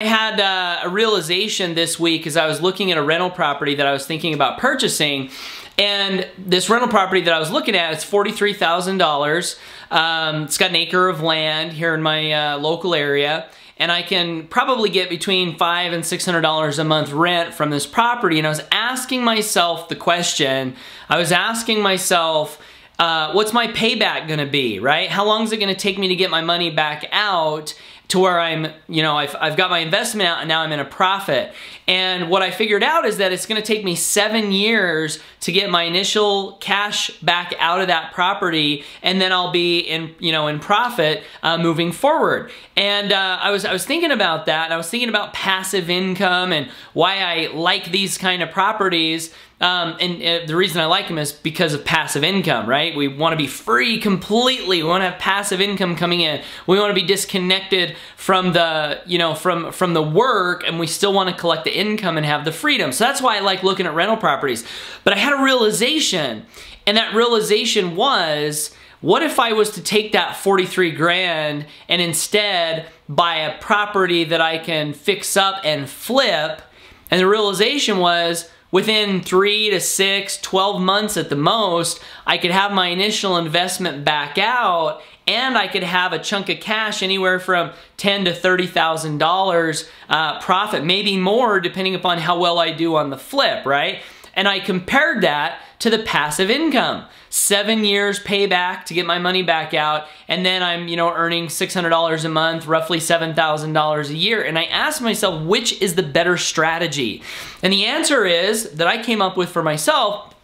I had uh, a realization this week as I was looking at a rental property that I was thinking about purchasing. And this rental property that I was looking at, it's $43,000. Um, it's got an acre of land here in my uh, local area. And I can probably get between five and $600 a month rent from this property. And I was asking myself the question, I was asking myself, uh, what's my payback gonna be, right? How long is it gonna take me to get my money back out? To where I'm, you know, I've, I've got my investment out and now I'm in a profit. And what I figured out is that it's gonna take me seven years to get my initial cash back out of that property and then I'll be in, you know, in profit uh, moving forward. And uh, I, was, I was thinking about that and I was thinking about passive income and why I like these kind of properties um, and uh, the reason I like them is because of passive income, right? We want to be free completely. We want to have passive income coming in. We want to be disconnected from the, you know, from from the work, and we still want to collect the income and have the freedom. So that's why I like looking at rental properties. But I had a realization, and that realization was, what if I was to take that 43 grand and instead buy a property that I can fix up and flip? And the realization was within three to six, 12 months at the most, I could have my initial investment back out and I could have a chunk of cash anywhere from ten to thirty thousand uh, dollars profit, maybe more, depending upon how well I do on the flip, right? And I compared that to the passive income. Seven years payback to get my money back out, and then I'm, you know, earning $600 a month, roughly $7,000 a year. And I asked myself, which is the better strategy? And the answer is that I came up with for myself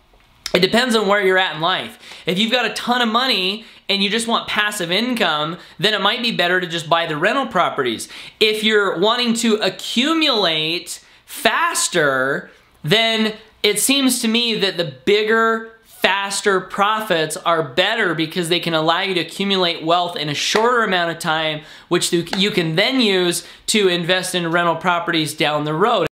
it depends on where you're at in life. If you've got a ton of money and you just want passive income, then it might be better to just buy the rental properties. If you're wanting to accumulate faster, then it seems to me that the bigger faster profits are better because they can allow you to accumulate wealth in a shorter amount of time, which you can then use to invest in rental properties down the road.